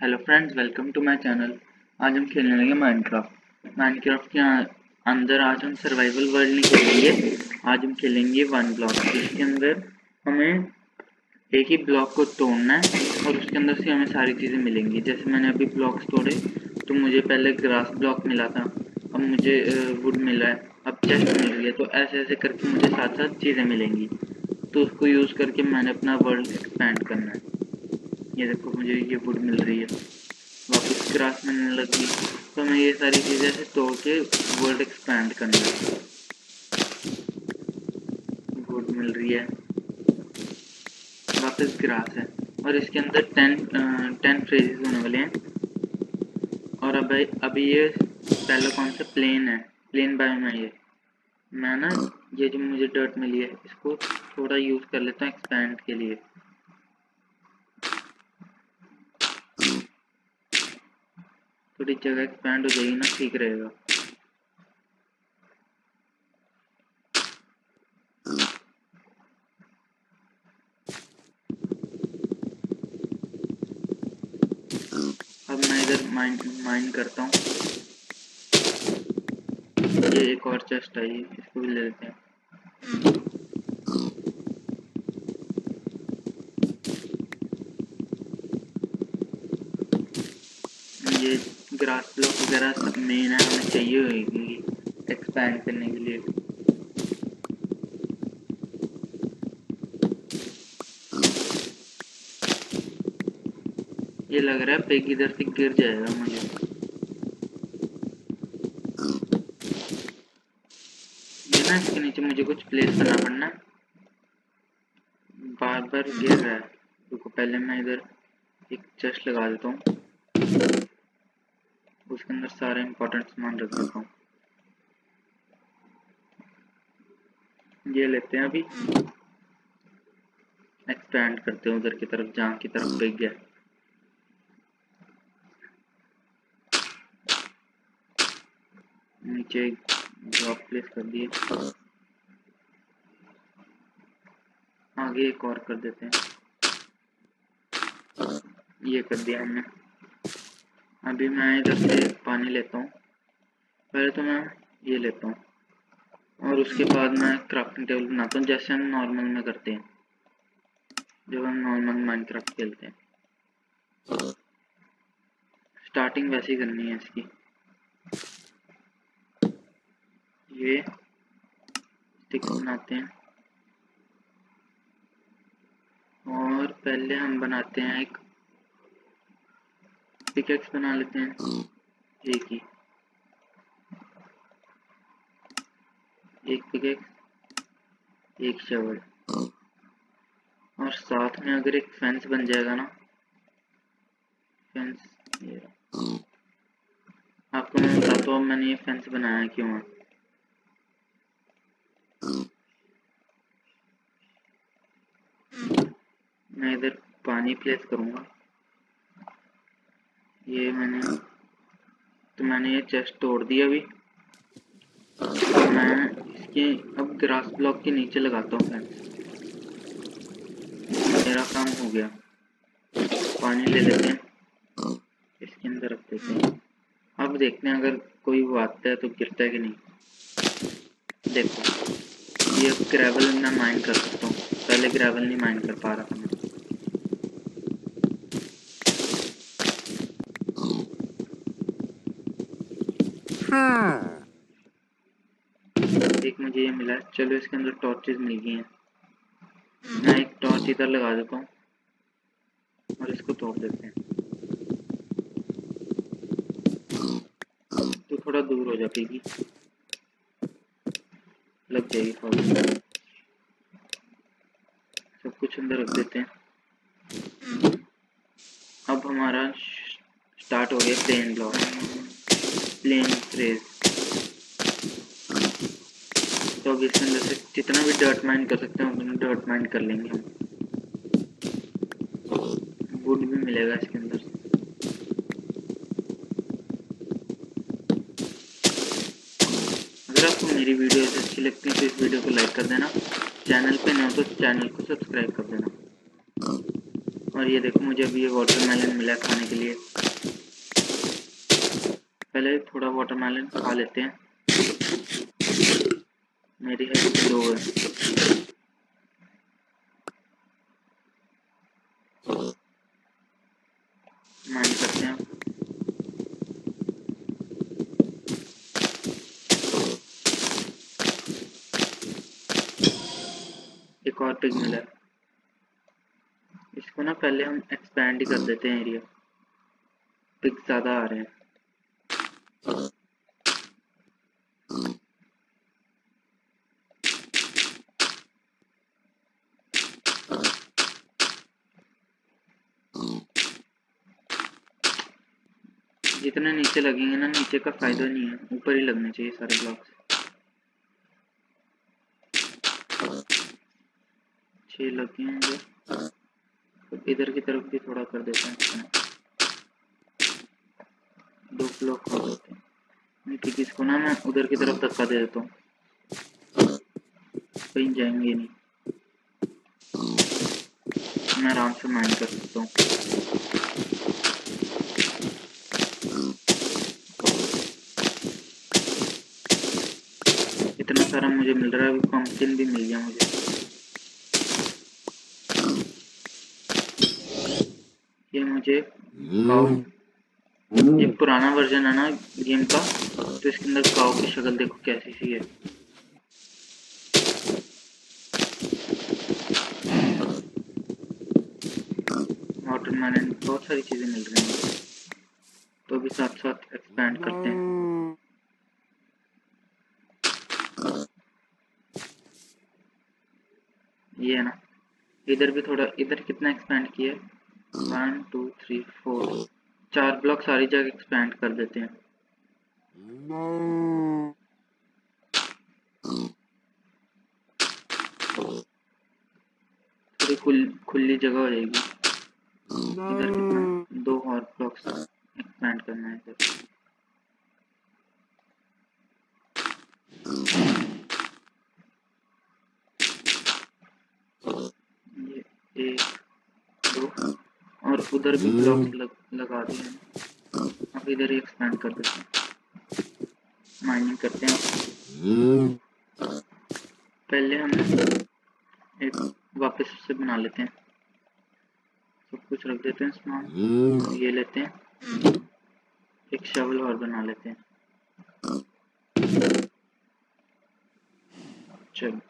Hello friends welcome to my channel आज हम खेलने लगे माइनक्राफ्ट माइनक्राफ्ट के अंदर आज हम सर्वाइवल वर्ल्ड नहीं खेलेंगे। आज हम खेलेंगे वन ब्लॉक जिसके अंदर हमें एक ही ब्लॉक को तोड़ना है और उसके अंदर से हमें सारी चीज़ें मिलेंगी। जैसे मैंने अभी ब्लॉक्स तोड़े तो मुझे पहले ग्रास ब्लॉक मिला था। अब मुझे वुड मिला है। अब चेस्ट मिल गया तो ऐसे ऐसे करके मुझे साथ साथ चीज़ें मिलेंगी। तो उसको यूज़ करके मैंने अपना वर्ल्ड एक्सपेंड करना है। ये देखो, मुझे ये वुड मिल रही है। वापस ग्रास मिलने लगी। तो मैं ये सारी चीज़ें से तोड़ के वर्ल्ड एक्सपैंड करना है वुड मिल रही है। वापस ग्रास है। और इसके अंदर टेन टेन फ्रेजेस होने वाले हैं। और अब अभी ये पहला कौन सा प्लेन है। प्लेन बायोम है ये। मैं ना, ये जो मुझे डर्ट मिली है, इसको थोड़ा यूज़ कर लेता हूँ एक्सपैंड के लिए। थोड़ी जगह एक्सपैंड हो जाएगी ना, ठीक रहेगा। अब मैं इधर माइन माइन करता हूँ। ये एक और चेस्ट आई, इसको भी ले लेते हैं। ये ग्रास ब्लॉक वगैरह सब मेन है हमें चाहिए होगी एक्सपैंड करने के लिए। ये लग रहा है पेग इधर से गिर जाएगा मुझे। ये ना इसके नीचे मुझे कुछ प्लेस करना पड़ना। बार बार गिर रहा है। रुको, पहले मैं इधर एक चेस्ट लगा देता हूँ। उसके अंदर सारे इंपॉर्टेंट सामान रख देता हूँ। ये लेते हैं अभी। एक्सपैंड करते हैं उधर की तरफ़, जहाँ की तरफ़ बिक गया। नीचे ब्लॉक प्लेस कर दिए। आगे एक और कर देते हैं। ये कर दिया हमने। अभी मैं इधर से पानी लेता हूँ। पहले तो मैं ये लेता हूँ। और उसके बाद मैं क्राफ्टिंग टेबल बनाता हूँ, जैसे हम नॉर्मल में करते हैं। जब हम नॉर्मल माइनक्राफ्ट खेलते हैं। स्टार्टिंग वैसे ही करनी है इसकी। ये स्टिक बनाते हैं। और पहले हम बनाते हैं एक पिकेक्स बना लेते हैं। एक ही। एक पिकेक्स एक शवल और साथ में अगर एक फेंस बन जाएगा ना फेंस ये। आपको मैं बताता हूँ मैंने ये फेंस बनाया क्यों है। मैं इधर पानी प्लेस करूँगा। ये मैंने तो मैंने ये चेस्ट तोड़ दिया अभी। तो मैं इसके अब ग्रास ब्लॉक के नीचे लगाता हूँ फ्रेंड्स मेरा काम हो गया। पानी ले लेते हैं। इसके अंदर रख देते हैं। अब देखते हैं अगर कोई वो आता है तो गिरता है कि नहीं। देखो। ये अब ग्रेवल मैं माइन कर सकता हूँ। पहले ग्रेवल नहीं माइन कर पा रहा था मैं। एक मुझे ये मिला, चलो इसके अंदर टॉर्चेस मिल गई हैं। मैं एक टॉर्च इधर लगा देता हूँ और इसको तोड़ देते हैं। तो थोड़ा दूर हो जाएगी। लग जाएगी फॉल सब कुछ अंदर रख देते हैं। अब हमारा स्टार्ट हो गया प्लेन ब्लॉक प्लेन फ्रेज तो अब इसके अंदर से जितना भी डर्ट माइन कर सकते हैं, उतना डर्ट माइन कर लेंगे हम। वुड भी मिलेगा इसके अंदर। अगर आपको मेरी वीडियो अच्छी लगती है तो इस वीडियो को लाइक कर देना। चैनल पे न तो चैनल को सब्सक्राइब कर देना। और ये देखो, मुझे अभी ये वाटरमेलन मिला खाने के लिए। पहले थोड़ा वाटरमेलन खा लेते हैं। मेरी हेल्थ लो है। हैं। एक और पिग मिला इसको ना पहले हम एक्सपैंड ही कर देते हैं एरिया पिग ज़्यादा आ रहे हैं। जितने नीचे लगेंगे ना, नीचे का फ़ायदा नहीं है। ऊपर ही लगने चाहिए सारे ब्लॉक्स छः लगे होंगे। तो इधर की तरफ़ भी थोड़ा कर देते हैं। ब्लॉक हो जाते हैं। ठीक इसको ना मैं उधर की तरफ़ धक्का दे देता हूँ। कहीं जाएँगे नहीं। मैं आराम से माइंड कर सकता हूँ। इतना सारा मुझे मिल रहा है अभी पंपकिन भी मिल गया मुझे। ये मुझे काउ ये पुराना वर्जन है ना गेम का? तो इसके अंदर काउ की शक्ल देखो कैसी सी है। बहुत सारी चीज़ें मिल रही हैं। तो अभी साथ साथ एक्सपैंड करते हैं। ये है ना। इधर भी थोड़ा, इधर कितना एक्सपेंड किया वन टू थ्री फोर चार ब्लॉक सारी जगह एक्सपेंड कर देते हैं। थोड़ी खुल खुली जगह हो जाएगी। इधर कितना? दो और ब्लॉक्स एक्सपेंड करना है। इधर ये एक दो। और उधर भी ब्लॉक लग, लगा दिए अब इधर ही एक्सपेंड कर देते हैं। माइनिंग करते हैं। पहले हम एक वापस से बना लेते हैं। सब कुछ रख देते हैं सामान। ये लेते हैं। एक शवल और बना लेते हैं। चलो।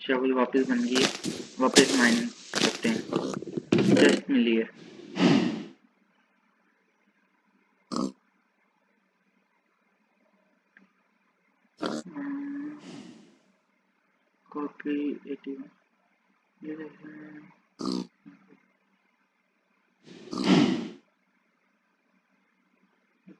शवल वापस बन गई वापस माइनिंग करते हैं। जस्ट मिली है। कॉपी ये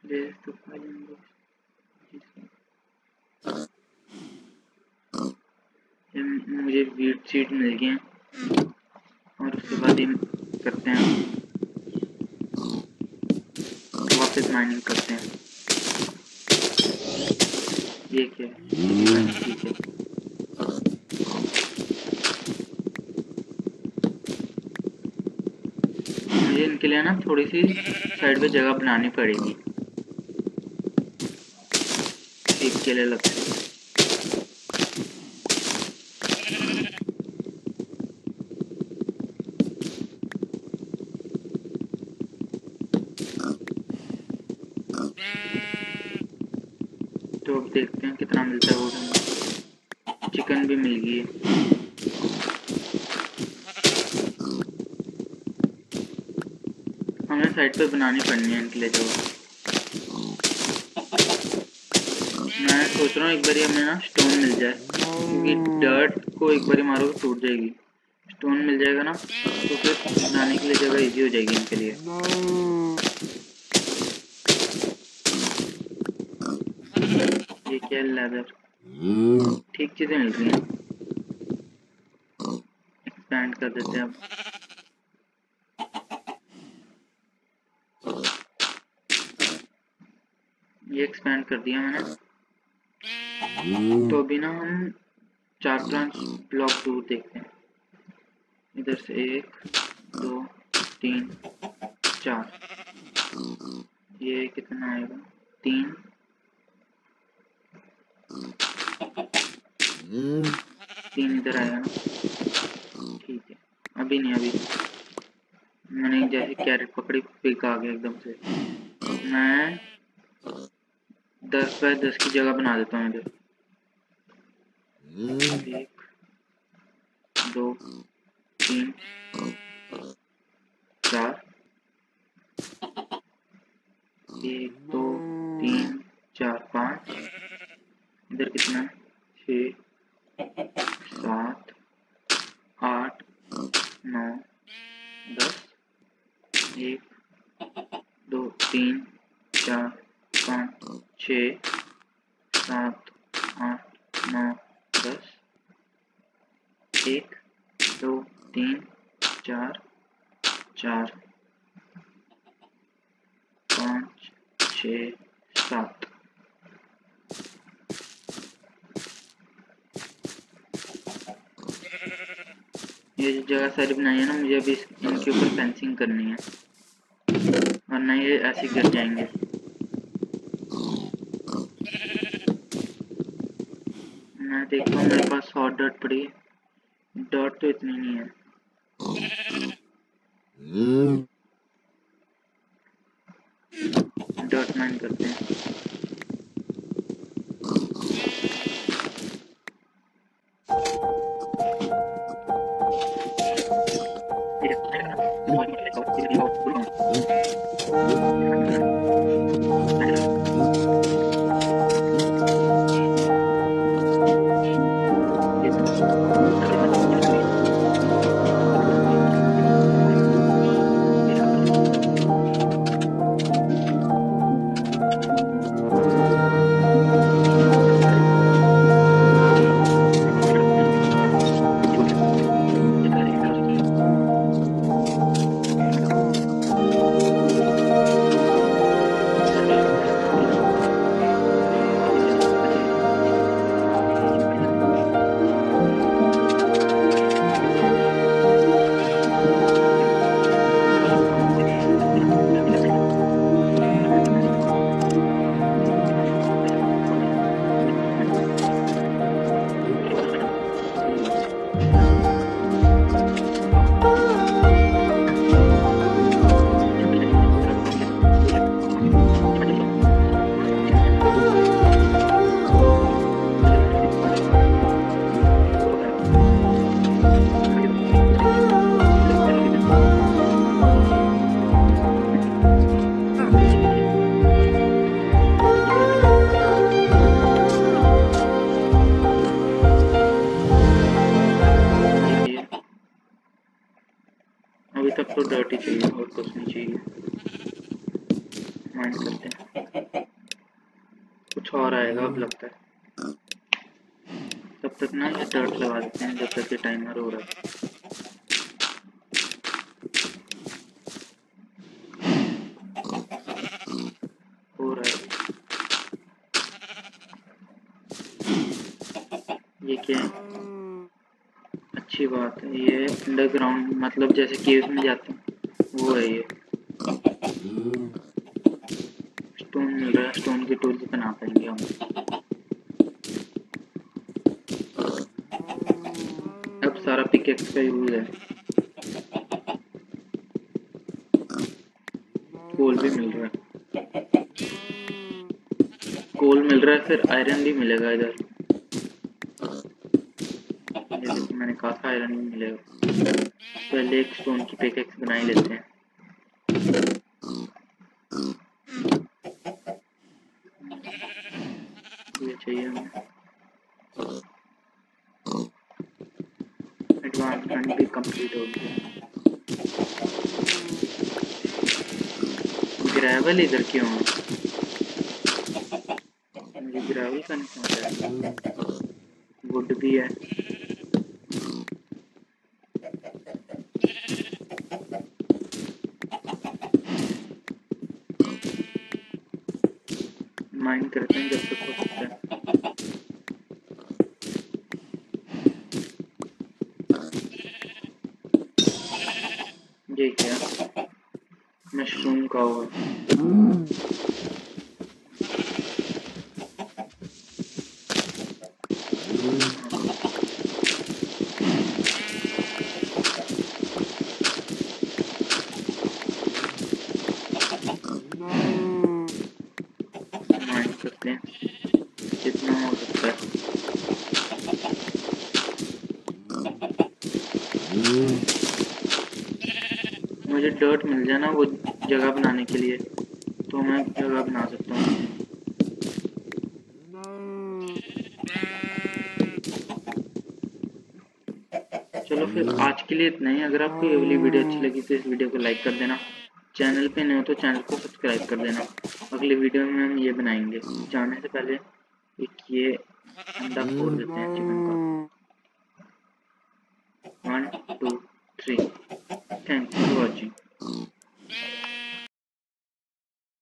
प्लेस तो मुझे वीट सीट मिल गए हैं। और उसके बाद हम करते हैं। वापस माइनिंग करते हैं। ये क्या ठीक है। इनके लिए ना थोड़ी सी साइड पे जगह बनानी पड़ेगी। एक के लिए लगता है। तो अब देखते हैं कितना मिलता है वो चिकन भी मिल गई है। हमें साइड पे बनानी पड़नी है इनके लिए जो। मैं सोच रहा हूँ एक बार हमें ना स्टोन मिल जाए, क्योंकि डर्ट को एक बार मारो तो टूट जाएगी। स्टोन मिल जाएगा ना तो फिर बनाने के लिए जगह इजी हो जाएगी इनके लिए। क्या लेदर ठीक चीज़ें मिल रही हैं कर देते हैं अब ये एक्सपैंड कर दिया मैंने तो अभी ना हम चार ब्रांच ब्लॉक दूर देखते हैं इधर से एक दो तीन चार ये कितना आएगा तीन तीन इधर आएगा ना ठीक है अभी नहीं, अभी। मैंने जैसे कैरेट पकड़ी पिक आ गया एकदम से। मैं दस बाय दस की जगह बना देता हूँ इधर। एक, दो, तीन, चार, एक, दो, तीन इधर कितना? है छ, सात, आठ, नौ, दस, एक, दो, तीन, चार, पाँच, छ, सात, आठ, नौ, दस, एक, दो, तीन, चार चार, पाँच, छ, सात। ये जो जगह सारी बनाई है ना मुझे अभी इनके ऊपर फेंसिंग करनी है। वरना ये ऐसे गिर जाएँगे। मैं देखता हूँ मेरे पास सौ डॉट पड़ी है। डॉट तो इतनी नहीं है। डॉट माइन करते हैं। डर्ट लगा देते हैं जब तक ये टाइमर हो रहा है। हो रहा है। ये क्या है? अच्छी बात है। ये अंडरग्राउंड मतलब जैसे केव में जाते हैं, वो है ये। स्टोन मिल रहा है स्टोन की टूल्स बना पाएँगे हम। पिकेक्स का यूज़ है। कोल भी मिल रहा है। कोल मिल रहा है, फिर आयरन भी मिलेगा इधर। मैंने कहा था आयरन भी मिलेगा। पहले एक स्टोन की पिकेक्स बना ही लेते हैं ये चाहिए हमें एडवांसमेंट भी कंप्लीट हो गया। ग्रेवल इधर क्यों? है मुझे ग्रेवल का नहीं समझ आया वुड भी है। माइंड करते हैं जब तक हो सकता है ये क्या मशरूम का हुआ माइंड करते हैं जितना हो सकता है मुझे डर्ट जाए ना, वो जगह बनाने के लिए। तो मैं जगह बना सकता हूँ। चलो फिर आज के लिए इतना ही। अगर आपको ये वाली वीडियो अच्छी लगी तो इस वीडियो को लाइक कर देना। चैनल पे नए हो तो चैनल को सब्सक्राइब कर देना। अगले वीडियो में हम ये बनाएँगे। जाने से पहले एक ये अंडा फोड़ देते हैं चिकन का। One two three thanks for watching